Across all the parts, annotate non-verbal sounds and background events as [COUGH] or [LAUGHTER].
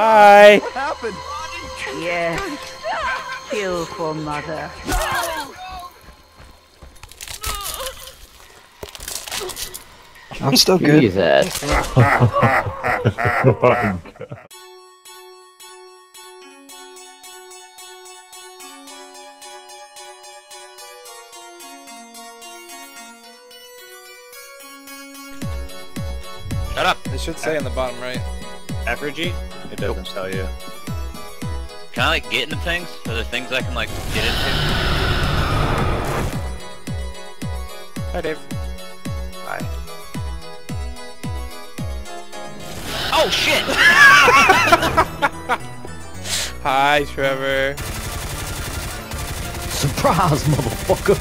Hi. What happened? Yes. Kill for mother. I'm still good. Jesus. [LAUGHS] Oh, Shut up. It should say in the bottom right. Effigy? It doesn't tell you. Can I like get into things? Are there things I can like get into? Hi, Dave. Hi. Oh shit! [LAUGHS] Hi, Trevor. Surprise, motherfucker.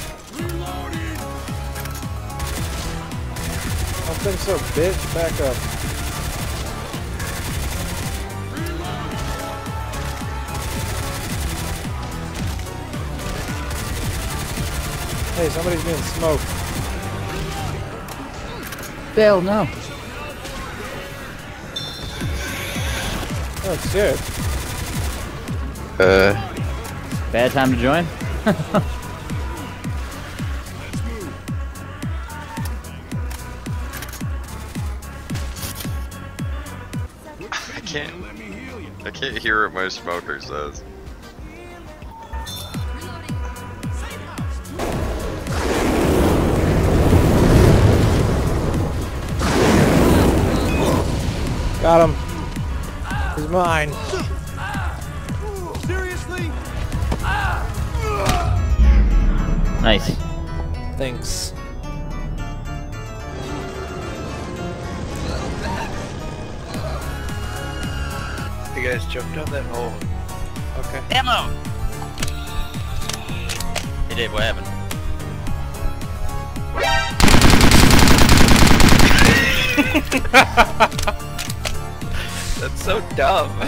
Don't think so, bitch. Back up. Hey, somebody's being smoked. Bill, no. Oh shit. Uh, Bad time to join? [LAUGHS] I can't. I can't hear what my smoker says. Got him. He's mine. Seriously? Nice. Thanks. You guys jumped down that hole. Okay. Ammo! Hey Dave, what happened? That's [LAUGHS] so dumb. [LAUGHS]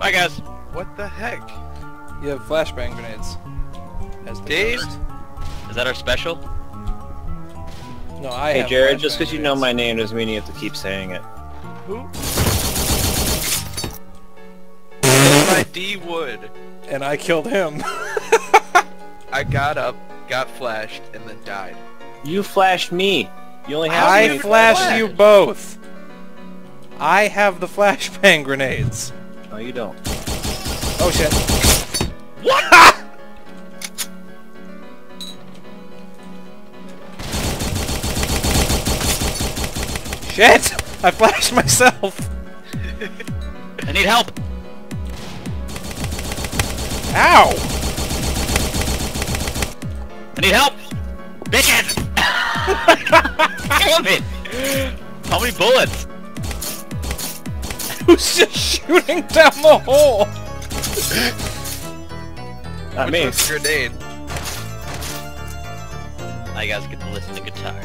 Bye guys. what the heck? You have flashbang grenades. As the Dave? ghost. Is that our special? No, I Hey have Jared, just because you know my name doesn't mean you have to keep saying it. Who? [LAUGHS] my D Wood. And I killed him. [LAUGHS] I got up, got flashed, and then died. You flashed me. You only have I flashed you both. I have the flashbang grenades. No, you don't. Oh shit. What? [LAUGHS] Shit! I flashed myself. I need help. Ow! I need help. Bitches! [LAUGHS] Damn it! How many bullets? [LAUGHS] Who's just shooting down the hole? Not me. Which one's grenade? I guys get to listen to guitar.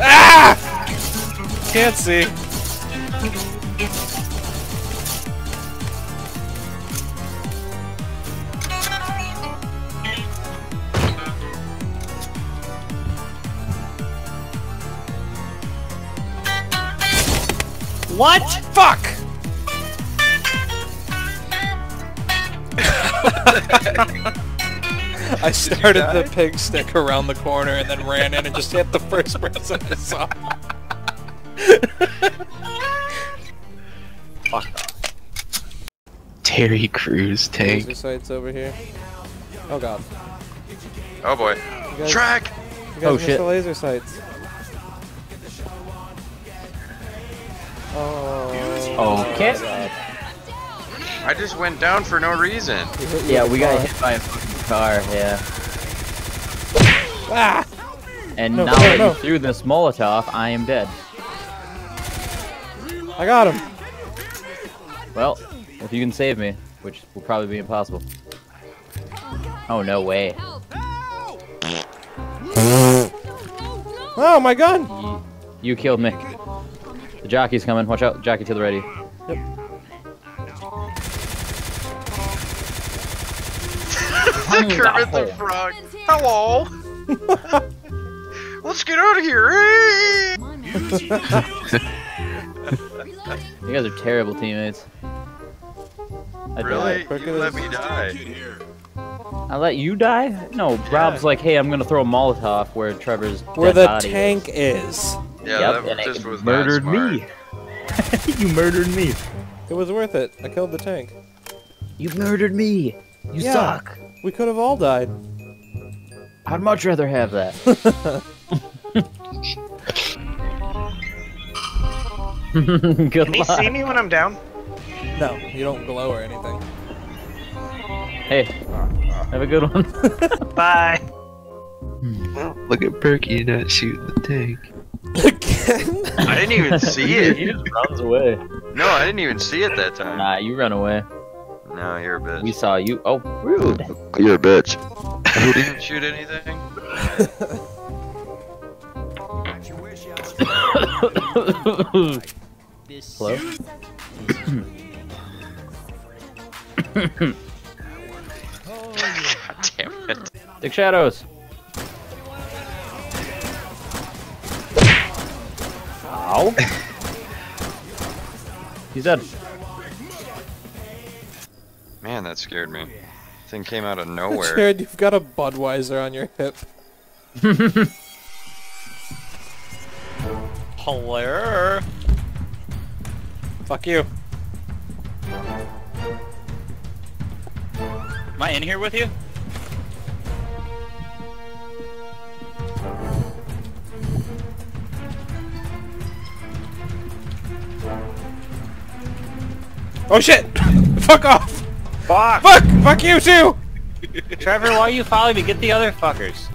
Ah! Can't see. What? Fuck! [LAUGHS] I started the pig stick around the corner and then ran in and just hit the first person I saw. [LAUGHS] Fuck off. Terry Crews tank. Laser sights over here. Oh god. Oh boy. You guys, Track! you guys Oh, missed shit. the laser sights. Oh. Okay. I just went down for no reason. You hit you Yeah, we the got hit by a fucking car, yeah. Ah! And No, now no, that no. you threw this Molotov, I am dead. I got him. Well, if you can save me, which will probably be impossible. Oh, no way. Oh, my gun! You, you killed me. The jockey's coming. Watch out, jockey to the ready. [LAUGHS] Kermit the Frog. Hello! [LAUGHS] Let's get out of here! [LAUGHS] You guys are terrible teammates. I Really? died. You let me die. I let you die? No, Rob's like, hey, I'm gonna throw a Molotov where Trevor's Where dead the body is." tank is. Yeah, Yep, that and it just was murdered me. [LAUGHS] you murdered me. It was worth it. I killed the tank. You murdered me. You Yeah. suck. We could have all died. I'd much rather have that. [LAUGHS] [LAUGHS] Good Can he see me when I'm down? No, you don't glow or anything. Hey, have a good one. Bye. Hmm. Look at Perky not shooting the tank. Again? I didn't even [LAUGHS] see it. he just runs away. No, I didn't even see it that time. Nah, you run away. No, you're a bitch. We saw you. Oh, rude. You're a bitch. [LAUGHS] Who didn't shoot anything? Hello? [LAUGHS] God damn it. Dick Shadows. Ow. He's dead. Man, that scared me. Thing came out of [LAUGHS] nowhere. Jared, you've got a Budweiser on your hip. [LAUGHS] Hello. Fuck you. Am I in here with you? Oh shit! Fuck off! Fuck! Fuck! Fuck you too! Trevor, why are you following me? Get the other fuckers.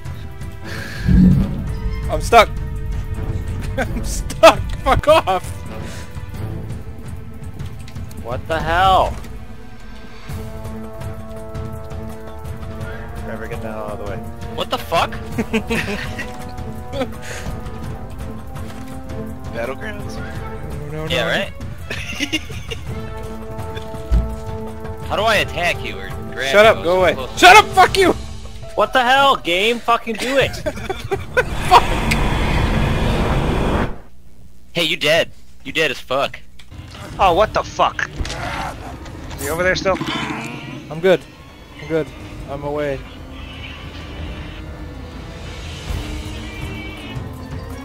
I'm stuck. [LAUGHS] I'm stuck. Fuck off. What the hell? Trevor, get the hell out of the way. What the fuck? [LAUGHS] Battlegrounds? No, no, Yeah, no. right? How do I attack you or grab Shut up. Go was away. supposed- Shut up. Fuck you. What the hell, game? Fucking do it! [LAUGHS] Hey, you dead. You dead as fuck. Oh, what the fuck? You over there still? I'm good. I'm good. I'm away.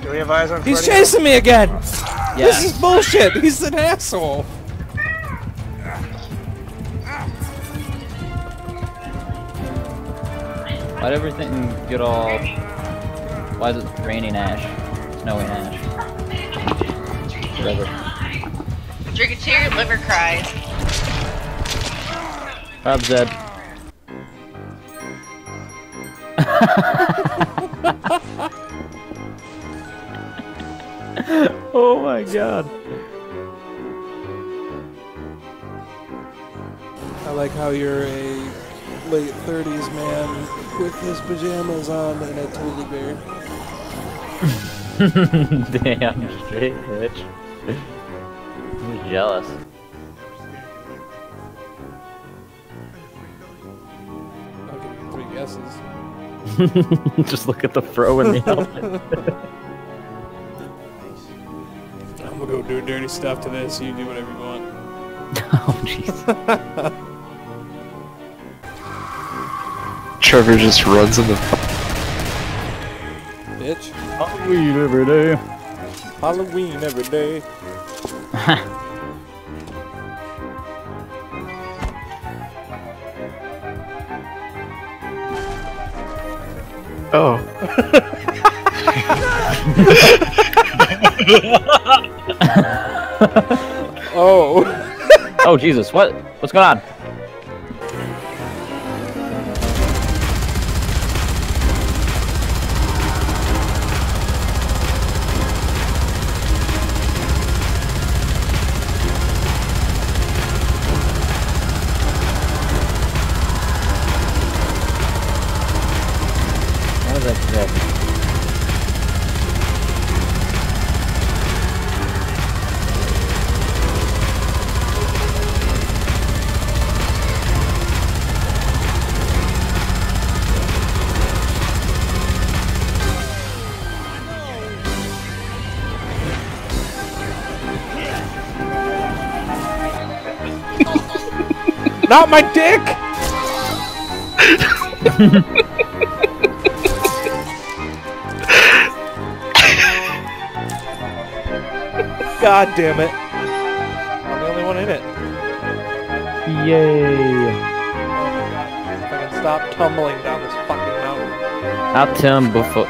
Do we have eyes on He's Freddy? chasing me again. Yeah. This is bullshit. He's an asshole. Why'd everything get all... Why is it raining ash? Snowing ash? Whatever. Drink it to your liver cries. Rob's dead. [LAUGHS] oh my god. I like how you're a late 30s man with his pajamas on and a teddy bear. [LAUGHS] Damn straight, bitch. I'm jealous. I'll give you three guesses. [LAUGHS] Just look at the fro in the helmet. [LAUGHS] I'm gonna go do dirty stuff to this. You do whatever you want. oh jeez. Trevor just runs in the. Bitch. Halloween every day. Halloween every day. [LAUGHS] Oh. [LAUGHS] Oh. oh Jesus, what? What's going on? Not my dick! God damn it. I'm the only one in it. Yay! If I can stop tumbling down this fucking mountain. I'll tell him before.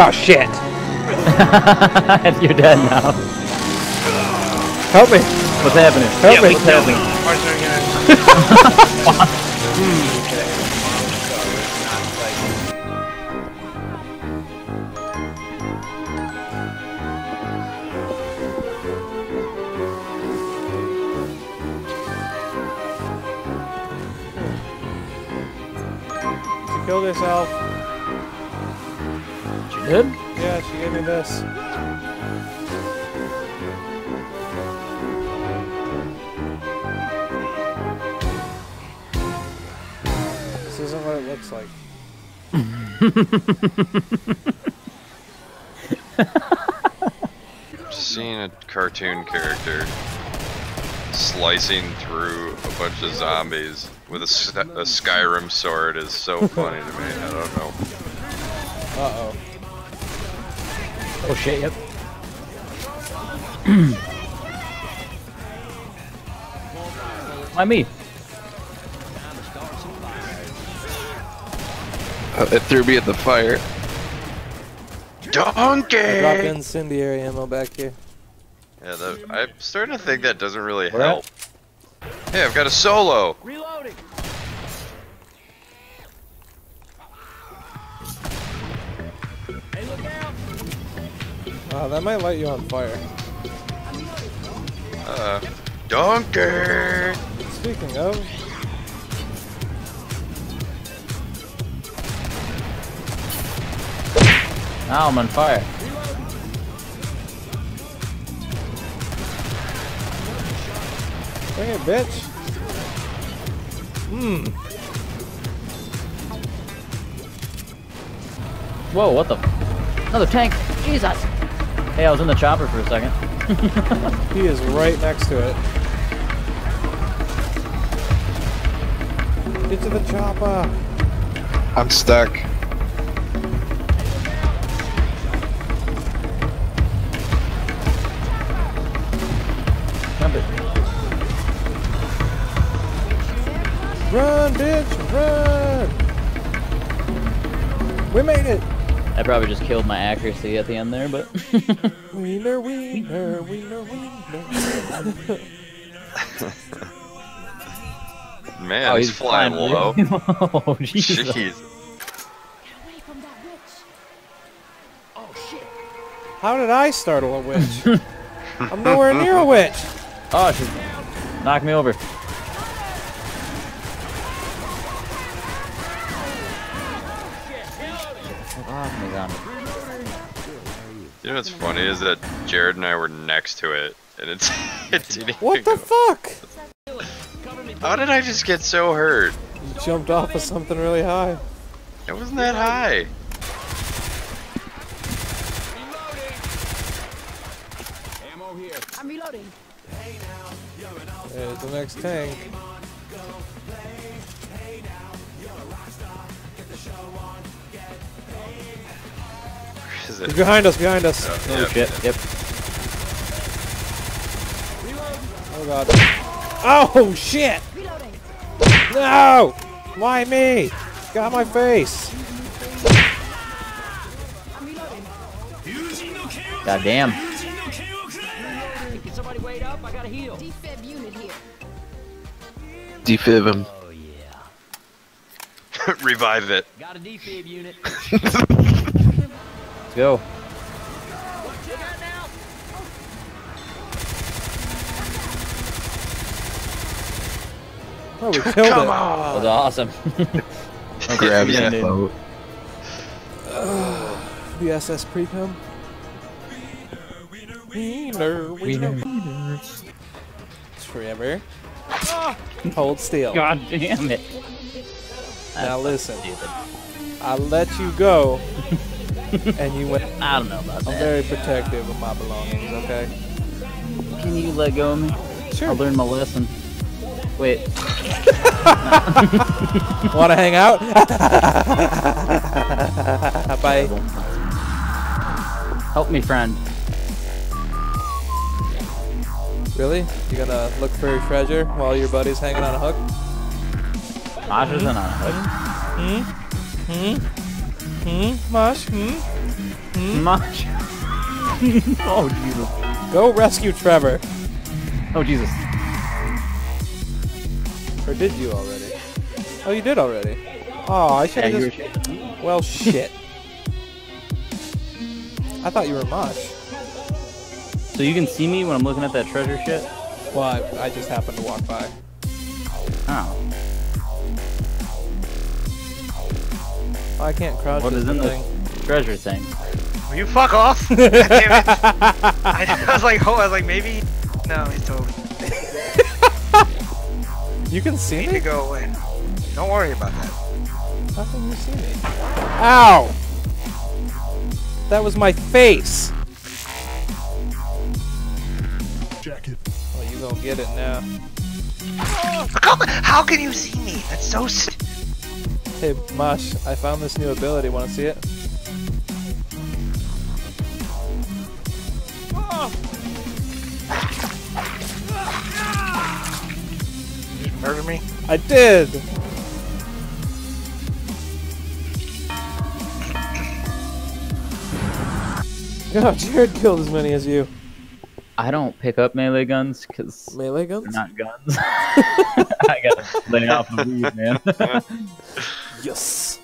oh shit! [LAUGHS] You're dead now. Help me! What's happening? Help Yeah, me! we killed him. She killed herself. You did? She gave me this. This isn't what it looks like. [LAUGHS] Just seeing a cartoon character slicing through a bunch of zombies with a Skyrim sword is so funny to me. I don't know. Uh oh. Oh shit, yep. [CLEARS THROAT] Why me? Uh, it threw me at the fire. I dropped Donkey! incendiary ammo back here. Yeah, that, I'm starting to think that doesn't really Where help. Hey, I've got a solo! Oh, that might light you on fire. Uh, donkey! Speaking of, Now I'm on fire. bring it, bitch. Hmm. Whoa, what the? Another tank! Jesus! Hey, I was in the chopper for a second. [LAUGHS] He is right next to it. Get to the chopper. I'm stuck. Jump it. Run, bitch, run! We made it! I probably just killed my accuracy at the end there, but [LAUGHS] Wiener, wiener, wiener, wiener. [LAUGHS] Man, oh, he's, flying low. [LAUGHS] oh, Jesus. Jeez. How did I startle a witch? I'm nowhere near a witch! Oh, she knocked me over. You know what's funny is that Jared and I were next to it, and it's [LAUGHS] it didn't What even the go- fuck? How did I just get so hurt? You jumped off of something really high. It wasn't that high. I'm reloading. There's the next tank. Where is He's behind us, behind us. Oh Yep. shit, yep. Oh god. Oh shit! No! Why me? Got my face. God damn. Can somebody wait up? I gotta heal. Defib unit here. Defib him. [LAUGHS] Revive it. Got a defib unit. [LAUGHS] Let's go. Oh, we killed Come it. That was awesome. [LAUGHS] Grab Yeah. that boat. The SS pre-com. Wiener, wiener, wiener. Forever. Hold still. God damn it. Now listen. Stupid. I let you go [LAUGHS] and you went. I don't know about I'm that. very protective of my belongings. Okay. Can you let go of me? Sure. I learned my lesson. Wait. [LAUGHS] Want to hang out? [LAUGHS] Bye. Help me, friend. Really? You gonna look for your treasure while your buddy's hanging on a hook? Mosh isn't on a hook. Hmm? Hmm? Hmm? Mosh? Hmm? Mosh. [LAUGHS] oh, Jesus. Go rescue Trevor. Oh, Jesus. Or did you already? Oh, you did already. Oh, I should have you just. Well, shit. I thought you were Mosh. So you can see me when I'm looking at that treasure shit? Well, I, I just happened to walk by. Oh. Oh, I can't crouch. What this is in thing. the treasure thing? Will you fuck off? [LAUGHS] Damn it. I, I was like, oh, I was like, maybe. No, he's totally. [LAUGHS] You can see Need me? to go away. Don't worry about that. How can you see me? Ow! That was my face! Jacket. Oh, you gonna get it now. How, how can you see me? That's so. Hey, Mosh, I found this new ability. Wanna see it? you murder me? I did! God, [LAUGHS] Jared killed as many as you. I don't pick up melee guns because Melee they're guns? not guns. [LAUGHS] I gotta lay off the weed, man. [LAUGHS] [LAUGHS] Yes!